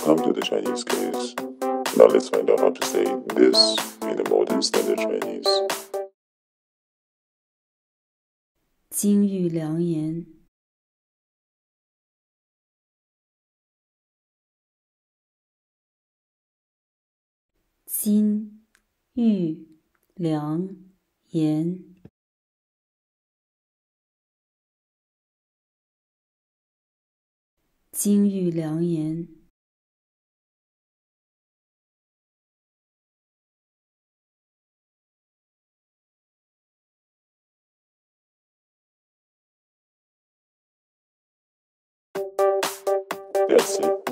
Welcome to the Chinese case. Now let's find out how to say this in the modern standard Chinese. 金玉良言，金玉良言，金玉良言。 Eu.